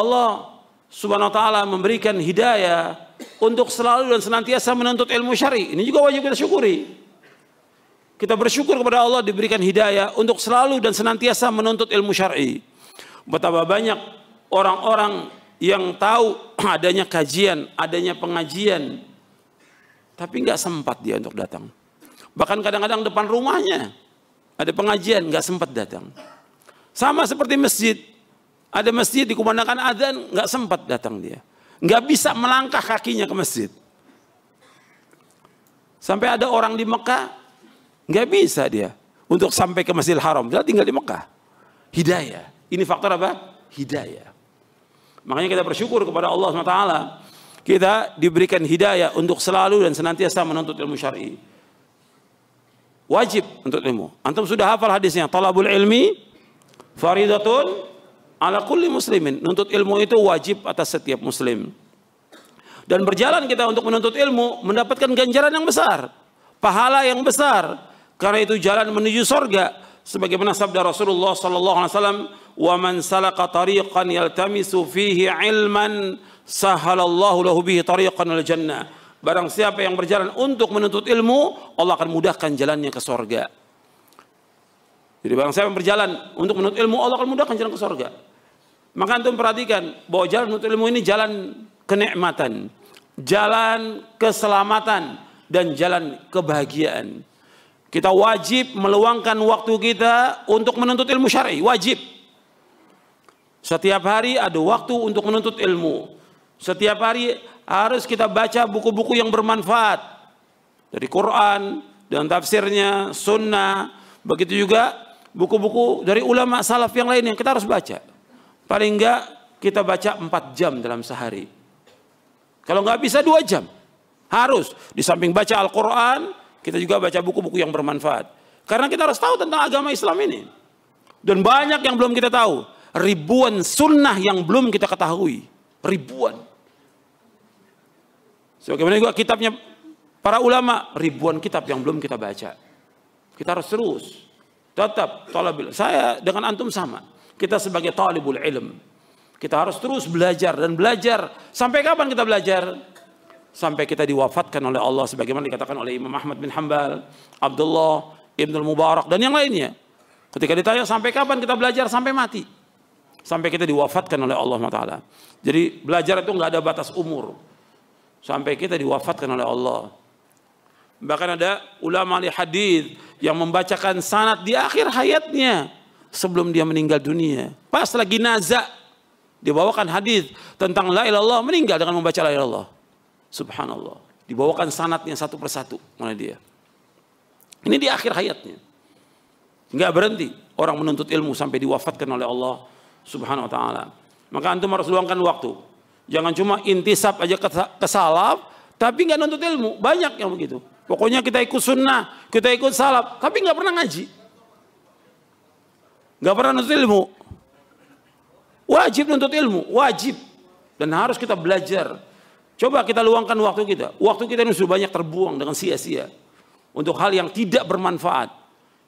Allah Subhanahu wa taala memberikan hidayah untuk selalu dan senantiasa menuntut ilmu syar'i. Ini juga wajib kita syukuri. Kita bersyukur kepada Allah diberikan hidayah untuk selalu dan senantiasa menuntut ilmu syar'i. Betapa banyak orang-orang yang tahu adanya kajian, adanya pengajian, tapi nggak sempat dia untuk datang. Bahkan kadang-kadang depan rumahnya ada pengajian nggak sempat datang. Sama seperti masjid, ada masjid dikumandangkan adzan nggak sempat datang dia. Nggak bisa melangkah kakinya ke masjid. Sampai ada orang di Mekah nggak bisa dia untuk sampai ke Masjidil Haram. Dia tinggal di Mekah. Hidayah. Ini faktor apa? Hidayah. Makanya kita bersyukur kepada Allah SWT. Kita diberikan hidayah untuk selalu dan senantiasa menuntut ilmu syar'i. Wajib untuk ilmu. Antum sudah hafal hadisnya. Talabul ilmi faridatun ala kulli muslimin. Nuntut ilmu itu wajib atas setiap muslim. Dan berjalan kita untuk menuntut ilmu mendapatkan ganjaran yang besar, pahala yang besar. Karena itu jalan menuju sorga. Sebagaimana sabda Rasulullah sallallahu alaihi wasallam, "Wa man salaka tariqan yaltamisu fihi ilman, sahalallahu lahu bihi tariqan al jannah." Barang siapa yang berjalan untuk menuntut ilmu, Allah akan mudahkan jalannya ke sorga. Jadi barang siapa yang berjalan untuk menuntut ilmu, Allah akan mudahkan jalan ke sorga. Maka antum perhatikan bahwa jalan menuntut ilmu ini jalan kenikmatan, jalan keselamatan dan jalan kebahagiaan. Kita wajib meluangkan waktu kita untuk menuntut ilmu syar'i, wajib. Setiap hari ada waktu untuk menuntut ilmu. Setiap hari harus kita baca buku-buku yang bermanfaat dari Quran dan tafsirnya, sunnah, begitu juga buku-buku dari ulama salaf yang lain yang kita harus baca. Paling enggak kita baca 4 jam dalam sehari. Kalau enggak bisa 2 jam. Harus. Di samping baca Al-Quran, kita juga baca buku-buku yang bermanfaat. Karena kita harus tahu tentang agama Islam ini. Dan banyak yang belum kita tahu. Ribuan sunnah yang belum kita ketahui. Ribuan. Sebagaimana juga kitabnya para ulama. Ribuan kitab yang belum kita baca. Kita harus terus. Tetap. Saya dengan antum sama. Kita sebagai talibul ilm. Kita harus terus belajar dan belajar. Sampai kapan kita belajar? Sampai kita diwafatkan oleh Allah. Sebagaimana dikatakan oleh Imam Ahmad bin Hanbal. Abdullah Ibn Mubarak. Dan yang lainnya. Ketika ditanya sampai kapan kita belajar? Sampai mati. Sampai kita diwafatkan oleh Allah Taala. Jadi belajar itu nggak ada batas umur. Sampai kita diwafatkan oleh Allah. Bahkan ada ulama ahli hadis yang membacakan sanat di akhir hayatnya sebelum dia meninggal dunia. Pas lagi naza dibawakan hadis tentang la ilallah meninggal dengan membaca la ilallah. Subhanallah. Dibawakan sanatnya satu persatu oleh dia. Ini di akhir hayatnya. Enggak berhenti orang menuntut ilmu sampai diwafatkan oleh Allah Subhanahu wa taala. Maka antum harus luangkan waktu. Jangan cuma intisab aja ke salaf tapi nggak nuntut ilmu. Banyak yang begitu. Pokoknya kita ikut sunnah, kita ikut salaf, tapi nggak pernah ngaji. Gak pernah nuntut ilmu. Wajib nuntut ilmu, wajib. Dan harus kita belajar. Coba kita luangkan waktu kita. Waktu kita ini sudah banyak terbuang dengan sia-sia. Untuk hal yang tidak bermanfaat.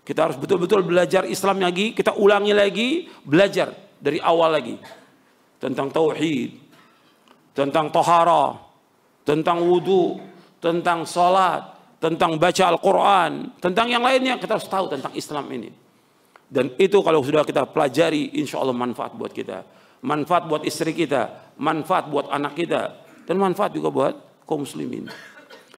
Kita harus betul-betul belajar Islam lagi, kita ulangi lagi, belajar dari awal lagi. Tentang tauhid, tentang tohara, tentang wudhu, tentang sholat, tentang baca Al-Quran, tentang yang lainnya kita harus tahu tentang Islam ini. Dan itu kalau sudah kita pelajari, insya Allah manfaat buat kita. Manfaat buat istri kita, manfaat buat anak kita, dan manfaat juga buat kaum muslimin.